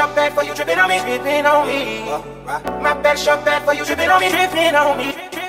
short bad for you dripping on me, dripping on me. My back short bad for you dripping on me, dripping on me.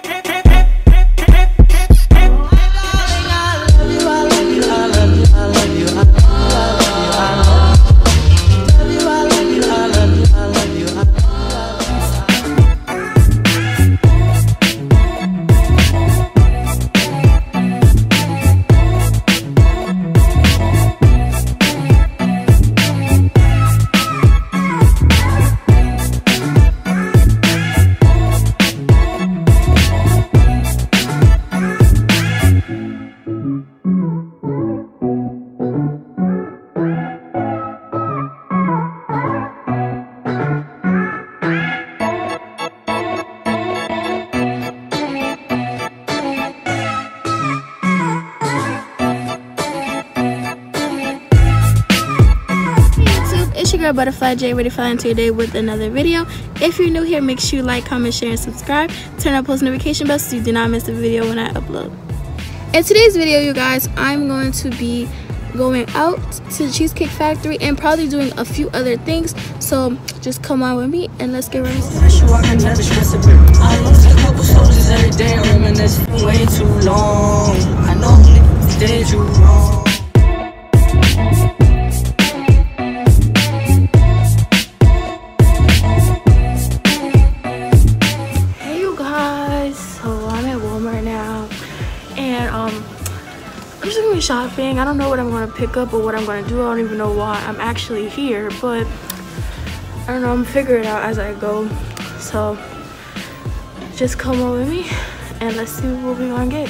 Butterfly Jay ready fly into your day with another video. If you're new here, make sure you like, comment, share, and subscribe. Turn on post notification bell so you do not miss a video when I upload. In today's video, you guys, I'm going to be going out to the Cheesecake Factory and probably doing a few other things. So just come on with me and let's get I way too long. Shopping. I don't know what I'm gonna pick up or what I'm gonna do. I don't even know why I'm actually here, but I don't know, I'm gonna it out as I go. So just come on with me and let's see what we're gonna get.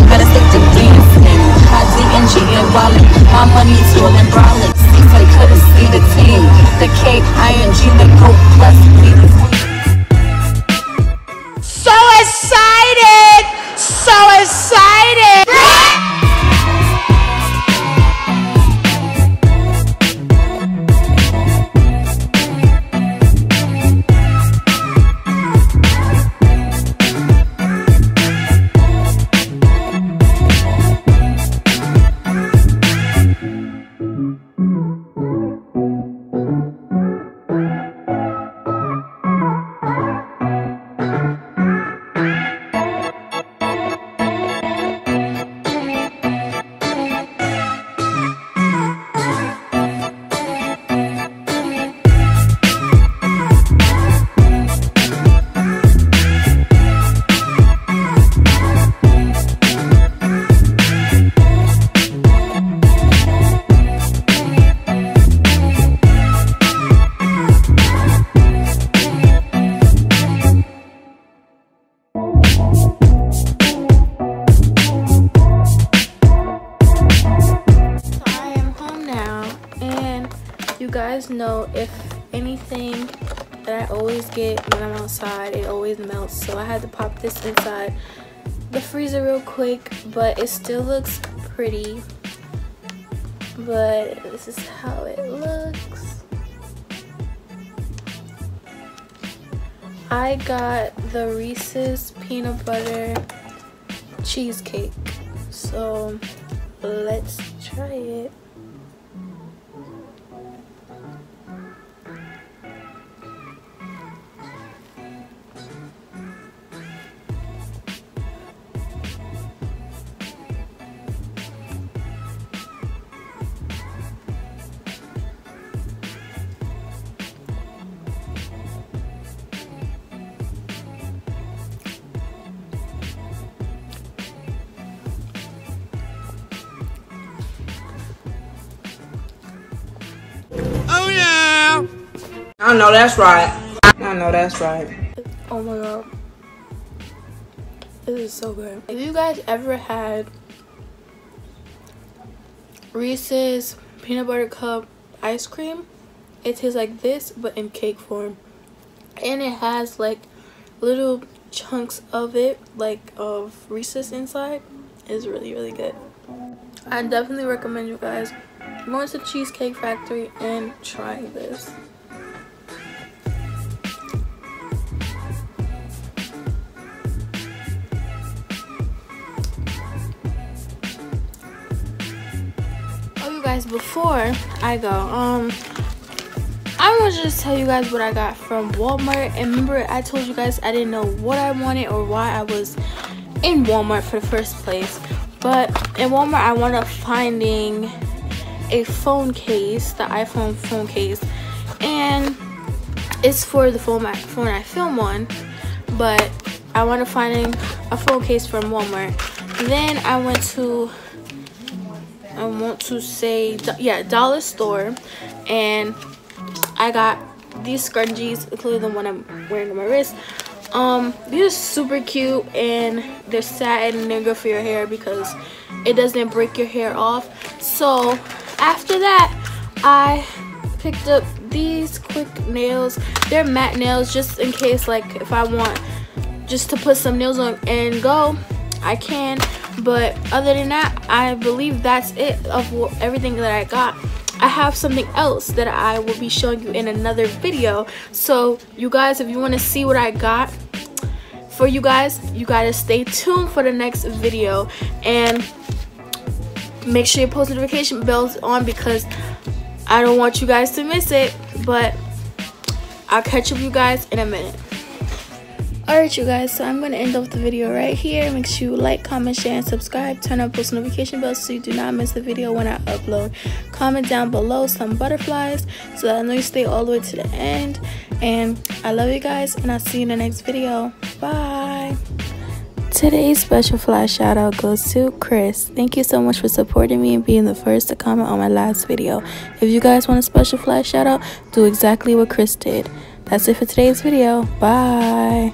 my money swollen brolic. Seems like couldn't see the team. The K, ING, the go plus know if anything that I always get when I'm outside, it always melts. So I had to pop this inside the freezer real quick, but it still looks pretty. But this is how it looks. I got the Reese's peanut butter cheesecake. So let's try it. I know that's right. I know that's right. Oh my god. This is so good. Have you guys ever had Reese's peanut butter cup ice cream? It tastes like this but in cake form. And it has like little chunks of it like of Reese's inside. It's really really good. I definitely recommend you guys going to Cheesecake Factory and trying this. Guys, before I go, um, I want to just tell you guys what I got from Walmart. And remember, I told you guys I didn't know what I wanted or why I was in Walmart for the first place. But in Walmart, I wound up finding a phone case, the iPhone phone case, and it's for the phone I, phone I film on. But I wound up finding a phone case from Walmart. Then I went to I want to say yeah dollar store. And I got these scrunchies including the one I'm wearing on my wrist. Um these are super cute and they're satin and they're good for your hair because it doesn't break your hair off. So after that I picked up these quick nails. They're matte nails just in case like if I want just to put some nails on and go I can but other than that I believe that's it of everything that I got. I have something else that I will be showing you in another video. So you guys if you want to see what I got for you guys you gotta stay tuned for the next video. And make sure your post notification bells on because I don't want you guys to miss it. But I'll catch up with you guys in a minute Alright you guys, so I'm going to end off the video right here. Make sure you like, comment, share, and subscribe. Turn on post notification bell so you do not miss the video when I upload. Comment down below some butterflies so that I know you stay all the way to the end. And I love you guys and I'll see you in the next video. Bye! Today's special flash shout out goes to Chris. Thank you so much for supporting me and being the first to comment on my last video. If you guys want a special flash shout out, do exactly what Chris did. That's it for today's video. Bye!